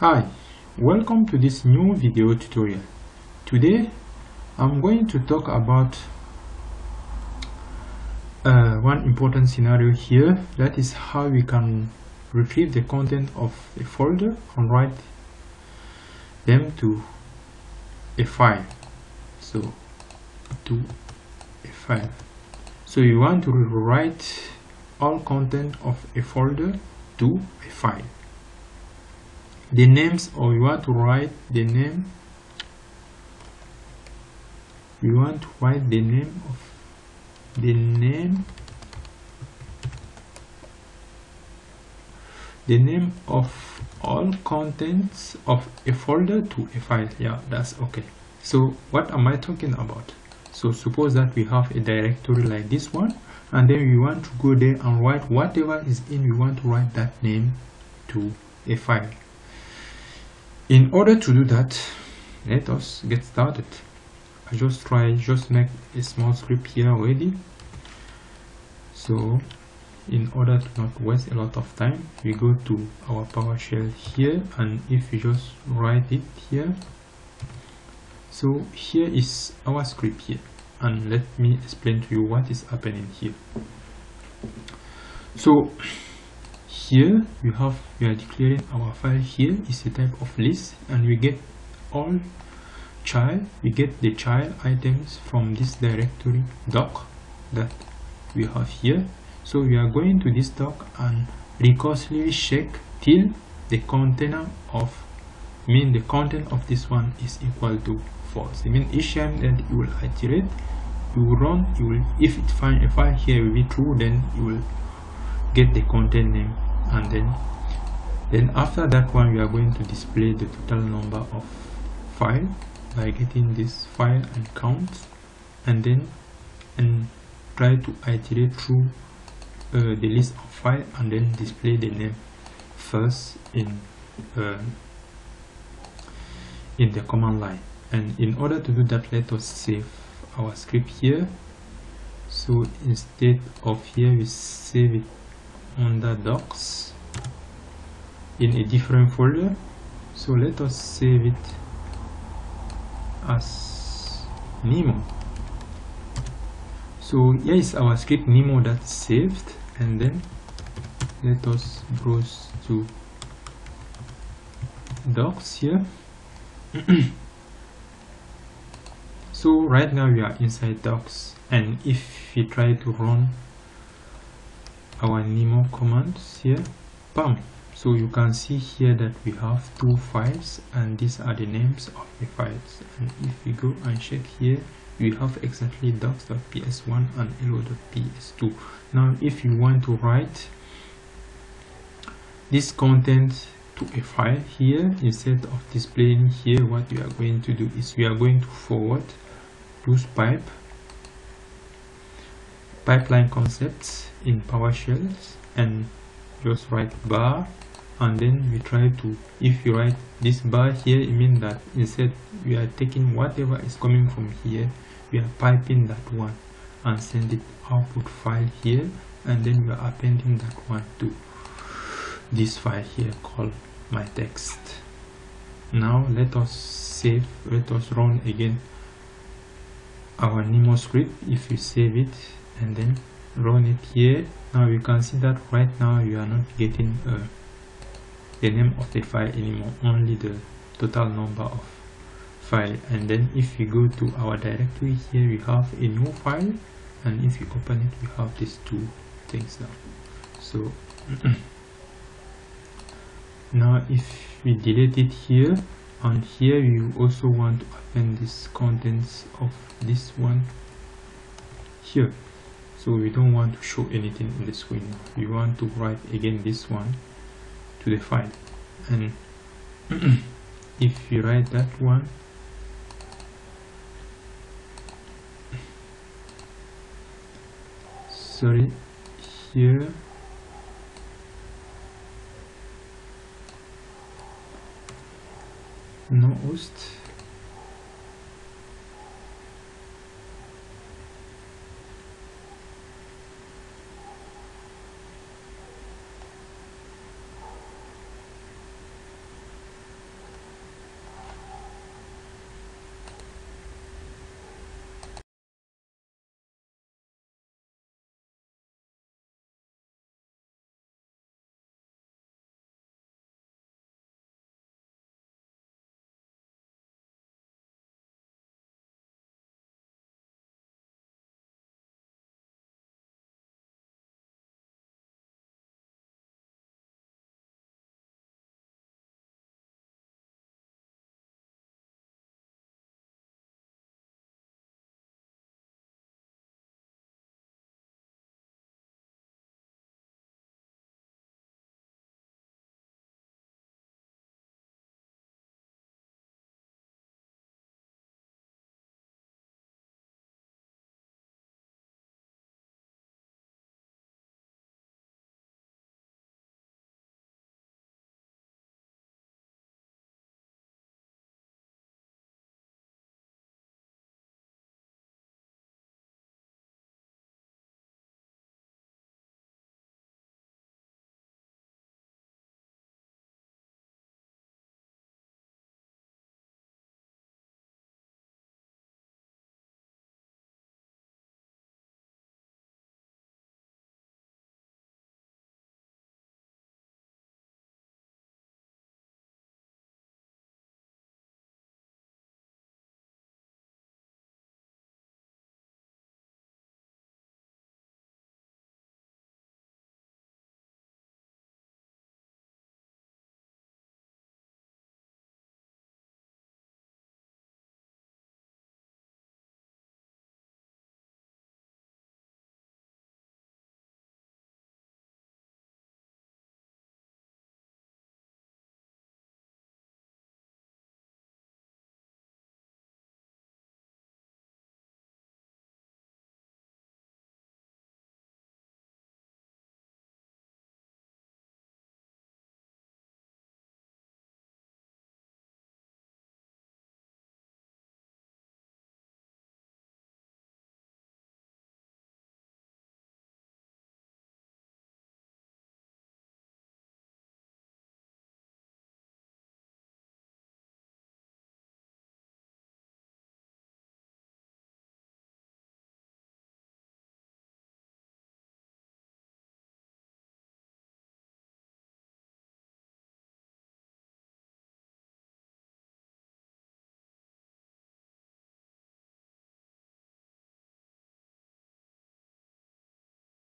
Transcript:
Hi, welcome to this new video tutorial. Today I'm going to talk about uh, one important scenario here. That is how we can retrieve the content of a folder and write them to a file. So to a file. So you want to write all content of a folder to a file the names or you want to write the name? You want to write the name of the name? The name of all contents of a folder to a file. Yeah that's okay. So what am i talking about? So suppose that we have a directory like this one and then we want to go there and write whatever is in we want to write that name to a file in order to do that let us get started. I just try just make a small script here already. So in order to not waste a lot of time we go to our PowerShell here and if we just write it here. So here is our script here and let me explain to you what is happening here. So here we have we are declaring our file here. Is a type of list and we get all child we get the child items from this directory doc that we have here. So we are going to this doc and recursively check till the container of mean the content of this one is equal to false. I mean each time that you will iterate you will run you will if it find a file here will be true then you will get the content name and then then after that one we are going to display the total number of file by getting this file and count. And then and try to iterate through uh, the list of file and then display the name first in uh, in the command line. And in order to do that let us save our script here. So instead of here we save it under docs in a different folder. So let us save it as nemo. So here is our script nemo that's saved and then let us browse to docs here. So right now we are inside docs and if we try to run our nemo commands here. Bam. So you can see here that we have two files and these are the names of the files. And if we go and check here we have exactly docs.ps1 and hello.ps2 now if you want to write this content to a file here instead of displaying here what we are going to do is we are going to forward use pipe pipeline concepts in PowerShell and just write bar and then we try to if you write this bar here it means that instead we are taking whatever is coming from here we are piping that one and send it output file here and then we are appending that one to this file here called my text. Now let us save let us run again our nemo script. If you save it and then run it here now you can see that right now you are not getting uh, the name of the file anymore. Only the total number of file. And then if you go to our directory here we have a new file. And if you open it we have these two things now. So now if we delete it here and here you also want to append this contents of this one here so we don't want to show anything in the screen. We want to write again this one to the file. And if you write that one sorry here no host